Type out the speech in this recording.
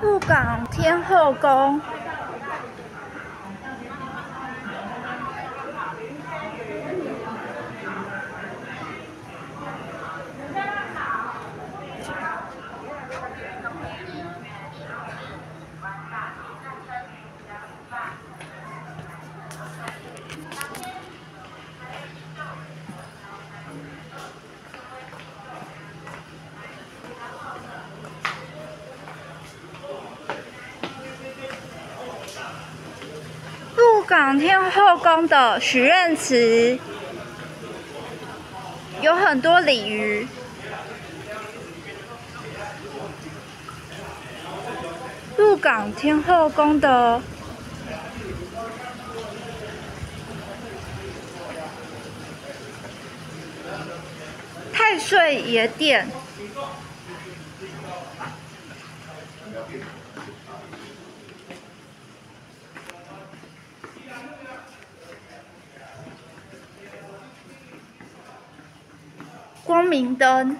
鹿港天后宫。港天后宫的许愿池有很多鲤鱼。鹿港天后宫的太岁爷殿。光明灯。